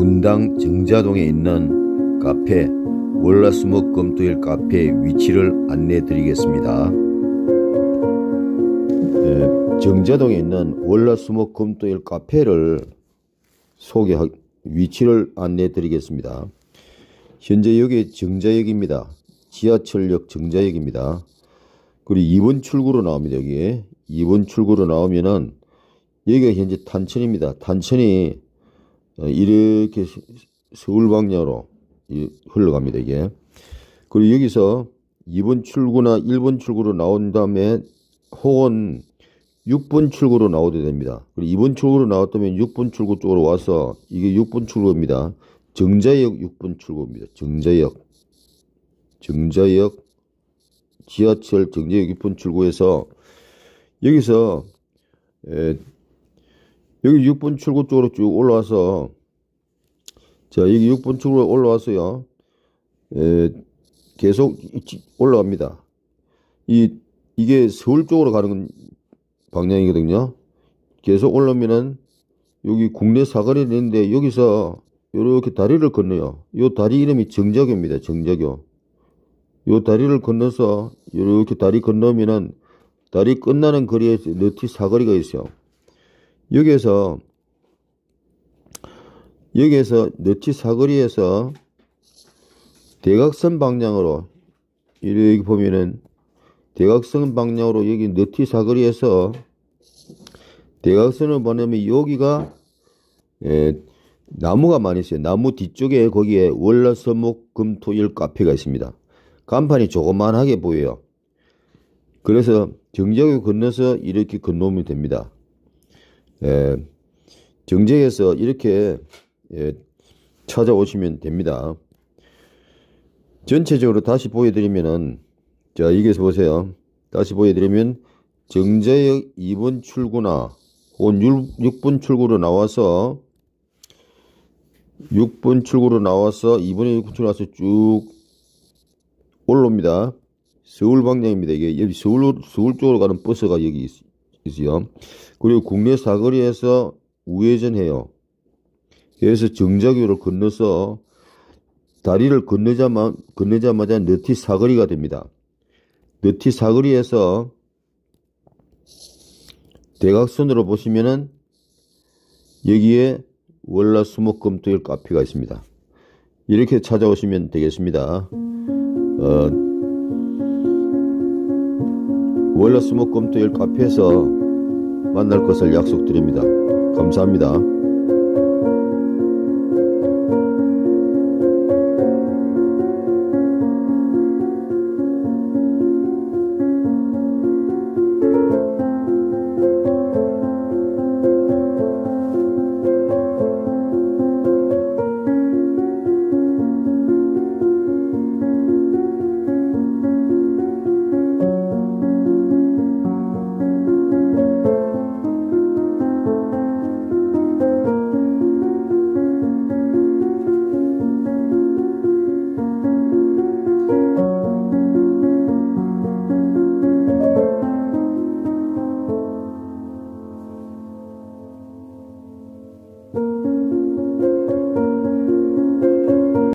분당 정자동에 있는 카페 월화수목금토일 카페 위치를 안내 드리겠습니다. 예, 정자동에 있는 월화수목금토일 카페를 소개하 위치를 안내 드리겠습니다. 현재 여기 정자역입니다. 지하철역 정자역입니다. 그리고 2번 출구로 나옵니다. 여기 2번 출구로 나오면은 여기가 현재 탄천입니다. 탄천이 어, 이렇게 서울 방향으로 흘러갑니다. 이게 그리고 여기서 2번 출구나 1번 출구로 나온 다음에 혹은 6번 출구로 나오도 됩니다. 그리고 2번 출구로 나왔다면 6번 출구 쪽으로 와서 이게 6번 출구입니다. 정자역 6번 출구입니다. 정자역 정자역 지하철 정자역 6번 출구에서 여기서 에, 여기 6번 출구 쪽으로 쭉 올라와서 자 여기 6번 출구로 올라왔어요. 에, 계속 올라갑니다. 이 이게 서울 쪽으로 가는 방향이거든요. 계속 올라오면은 여기 국내 사거리 있는데 여기서 이렇게 다리를 건너요. 이 다리 이름이 정자교입니다. 정자교. 이 다리를 건너서 이렇게 다리 건너면은 다리 끝나는 거리에 너티 사거리가 있어요. 여기에서 여기에서 너티 사거리에서 대각선 방향으로 이렇게 보면은 대각선 방향으로 여기 너티 사거리에서 대각선을 보내면 여기가 예, 나무가 많이 있어요. 나무 뒤쪽에 거기에 월화서목 금토일 카페가 있습니다. 간판이 조그만하게 보여요. 그래서 정자을 건너서 이렇게 건너면 됩니다. 예, 정제에서 이렇게 예, 찾아오시면 됩니다. 전체적으로 다시 보여드리면은 자 여기서 보세요. 다시 보여드리면 정자역 2번 출구나 혹은 6, 번 출구로 나와서 6번 출구로 나와서 2번에 6번 출구로 나와서 쭉 올라옵니다. 서울 방향입니다. 이게 여기 서울, 서울 쪽으로 가는 버스가 여기 있, 있어요. 그리고 국내 사거리에서 우회전해요. 그래서 정자교를 건너서 다리를 건너자마, 건너자마자 너티 사거리가 됩니다. 너티 사거리에서 대각선으로 보시면은 여기에 월라수목금토일 카페가 있습니다. 이렇게 찾아오시면 되겠습니다. 어, 월라수목금토일 카페에서 만날 것을 약속드립니다. 감사합니다.